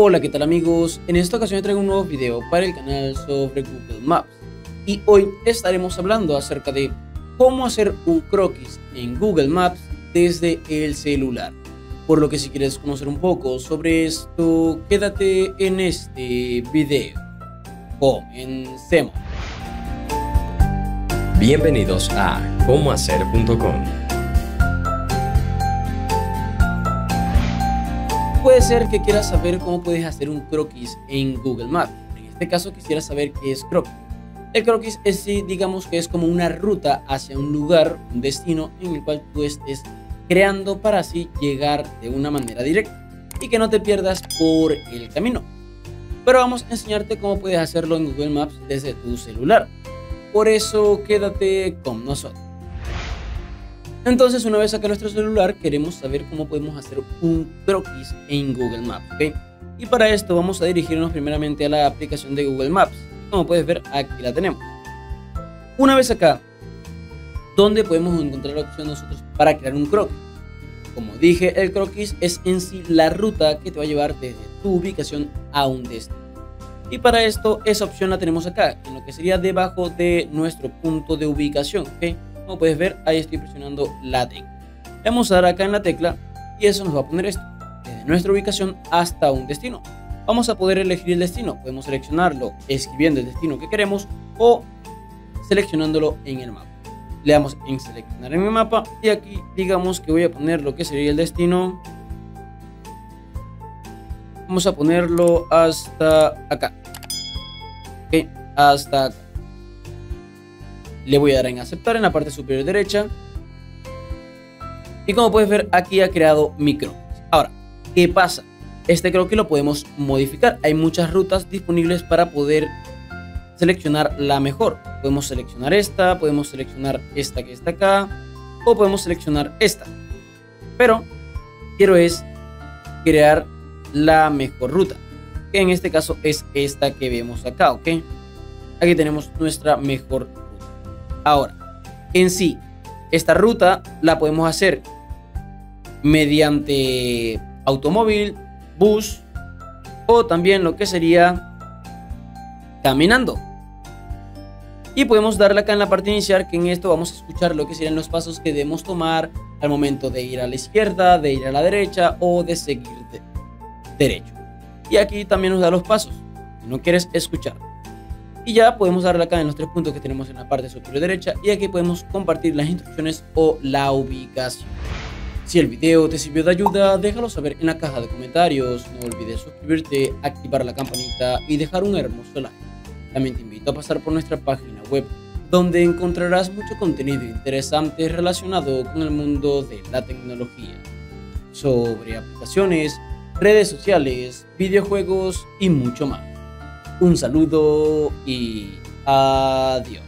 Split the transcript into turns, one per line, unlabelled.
Hola, ¿qué tal amigos? En esta ocasión traigo un nuevo video para el canal sobre Google Maps y hoy estaremos hablando acerca de cómo hacer un croquis en Google Maps desde el celular. Por lo que si quieres conocer un poco sobre esto, quédate en este video. Comencemos.
Bienvenidos a comohacer.com.
Puede ser que quieras saber cómo puedes hacer un croquis en Google Maps. En este caso quisiera saber qué es croquis. El croquis es, digamos que es como una ruta hacia un lugar, un destino en el cual tú estés creando para así llegar de una manera directa y que no te pierdas por el camino. Pero vamos a enseñarte cómo puedes hacerlo en Google Maps desde tu celular. Por eso quédate con nosotros. Entonces, una vez acá nuestro celular, queremos saber cómo podemos hacer un croquis en Google Maps, ¿ok? Y para esto vamos a dirigirnos primeramente a la aplicación de Google Maps. Como puedes ver, aquí la tenemos. Una vez acá, ¿dónde podemos encontrar la opción nosotros para crear un croquis? Como dije, el croquis es en sí la ruta que te va a llevar desde tu ubicación a un destino. Y para esto, esa opción la tenemos acá, en lo que sería debajo de nuestro punto de ubicación, ¿ok? Como puedes ver, ahí estoy presionando la tecla. Vamos a dar acá en la tecla y eso nos va a poner esto, desde nuestra ubicación hasta un destino. Vamos a poder elegir el destino, podemos seleccionarlo escribiendo el destino que queremos o seleccionándolo en el mapa. Le damos en seleccionar en mi mapa y aquí digamos que voy a poner lo que sería el destino. Vamos a ponerlo hasta acá. Ok, hasta acá. Le voy a dar en aceptar en la parte superior derecha. Y como puedes ver, aquí ha creado mi croquis. Ahora, ¿qué pasa? Este croquis lo podemos modificar. Hay muchas rutas disponibles para poder seleccionar la mejor. Podemos seleccionar esta, podemos seleccionar esta que está acá, o podemos seleccionar esta. Pero quiero es crear la mejor ruta, que en este caso es esta que vemos acá, ¿ok? Aquí tenemos nuestra mejor Ahora, en sí, esta ruta la podemos hacer mediante automóvil, bus o también lo que sería caminando. Y podemos darle acá en la parte inicial que en esto vamos a escuchar lo que serían los pasos que debemos tomar al momento de ir a la izquierda, de ir a la derecha o de seguir derecho. Y aquí también nos da los pasos. Si no quieres escuchar. Y ya podemos darle acá en los tres puntos que tenemos en la parte superior derecha y aquí podemos compartir las instrucciones o la ubicación. Si el video te sirvió de ayuda, déjalo saber en la caja de comentarios. No olvides suscribirte, activar la campanita y dejar un hermoso like. También te invito a pasar por nuestra página web, donde encontrarás mucho contenido interesante relacionado con el mundo de la tecnología, sobre aplicaciones, redes sociales, videojuegos y mucho más. Un saludo y adiós.